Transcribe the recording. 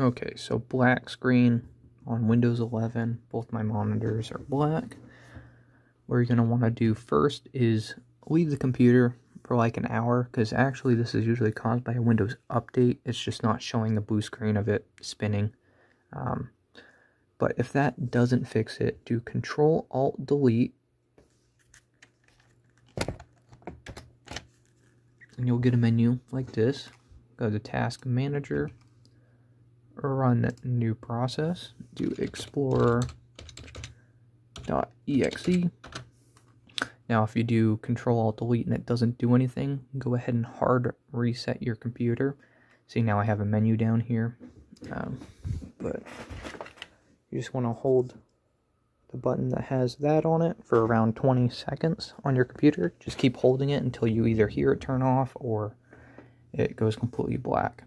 Okay, so black screen on Windows 11. Both my monitors are black. What you're going to want to do first is leave the computer for like an hour because actually this is usually caused by a Windows update. It's just not showing the blue screen of it spinning. Um, but if that doesn't fix it, do Control Alt Delete. And you'll get a menu like this. Go to Task Manager run new process, do explorer.exe. Now, if you do Control Alt Delete and it doesn't do anything, go ahead and hard reset your computer. See, now I have a menu down here, um, but you just want to hold the button that has that on it for around 20 seconds on your computer. Just keep holding it until you either hear it turn off or it goes completely black.